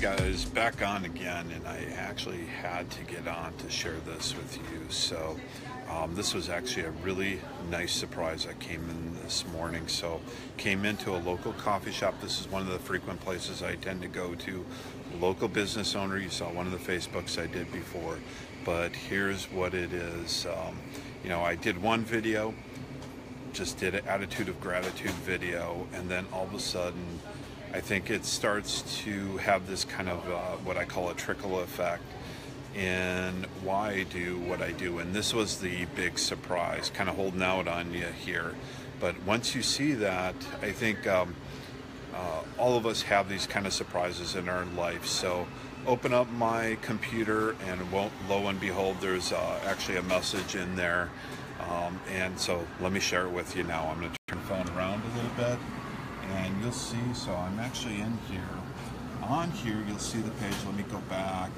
Guys, back on again, and I actually had to get on to share this with you. So, um, this was actually a really nice surprise that came in this morning. So, came into a local coffee shop. This is one of the frequent places I tend to go to. Local business owner. You saw one of the Facebooks I did before, but here's what it is. Um, you know, I did one video, just did an attitude of gratitude video, and then all of a sudden I think it starts to have this kind of uh, what I call a trickle effect in why I do what I do. And this was the big surprise, kind of holding out on you here. But once you see that, I think um, uh, all of us have these kind of surprises in our life. So open up my computer, and lo and behold, there's uh, actually a message in there. Um, and so let me share it with you now. I'm going to turn the phone around a little bit and you'll see, so I'm actually in here. On here, you'll see the page. Let me go back.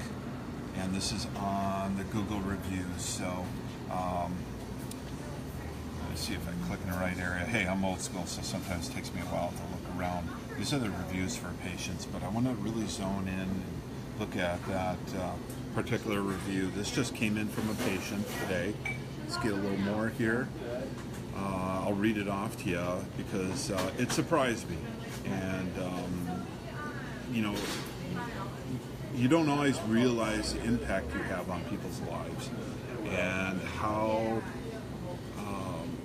And this is on the Google reviews. So, um, let's see if I click in the right area. Hey, I'm old school, so sometimes it takes me a while to look around. These are the reviews for patients, but I want to really zone in and look at that uh, particular review. This just came in from a patient today. Let's get a little more here. Uh, I'll read it off to you because uh, it surprised me. And, um, you know, you don't always realize the impact you have on people's lives and how um,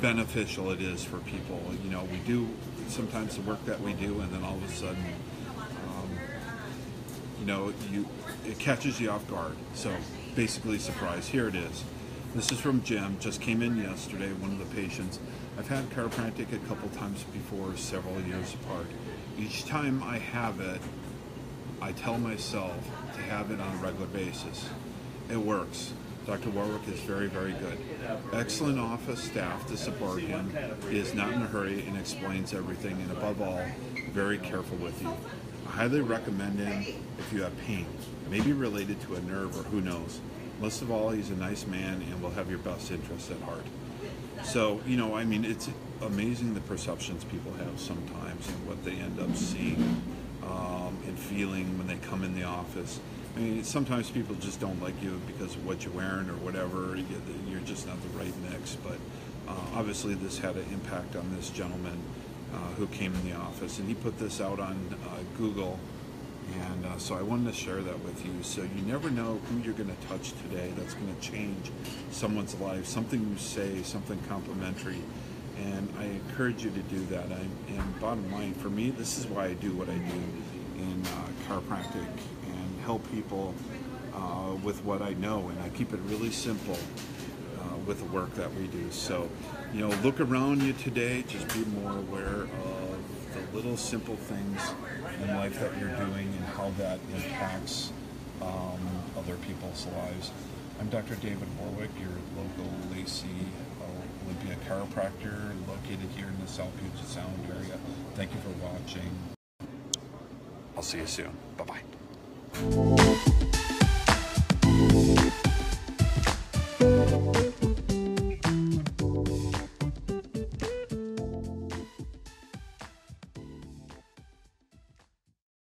beneficial it is for people. You know, we do sometimes the work that we do, and then all of a sudden, um, you know, you it catches you off guard. So basically, surprise. Here it is. This is from Jim, just came in yesterday, one of the patients. I've had chiropractic a couple times before, several years apart. Each time I have it, I tell myself to have it on a regular basis. It works. Dr. Warwick is very, very good. Excellent office staff to support him. He is not in a hurry and explains everything, and above all, very careful with you. I highly recommend him if you have pain, maybe related to a nerve or who knows. Most of all, he's a nice man and will have your best interests at heart. So, you know, I mean, it's amazing the perceptions people have sometimes and what they end up seeing um, and feeling when they come in the office. I mean, sometimes people just don't like you because of what you're wearing or whatever. You're just not the right mix. But uh, obviously, this had an impact on this gentleman uh, who came in the office, and he put this out on uh, Google and uh, so I wanted to share that with you. So you never know who you're going to touch today that's going to change someone's life, something you say, something complimentary. And I encourage you to do that. I, and bottom line, for me, this is why I do what I do in uh, chiropractic and help people uh, with what I know. And I keep it really simple uh, with the work that we do. So, you know, look around you today, just be more aware of the little simple things in life that you're doing and how that impacts um, other people's lives. I'm Dr. David Warwick, your local Lacey uh, Olympia chiropractor located here in the South Puget Sound area. Thank you for watching. I'll see you soon. Bye-bye.